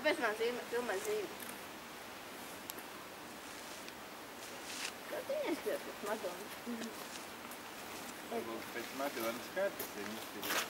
Kāpēc man zīme, filmē zīme? Kā tu ieskries pēc Madonas? Varbūt pēc Madonas kartes ir izpildīt.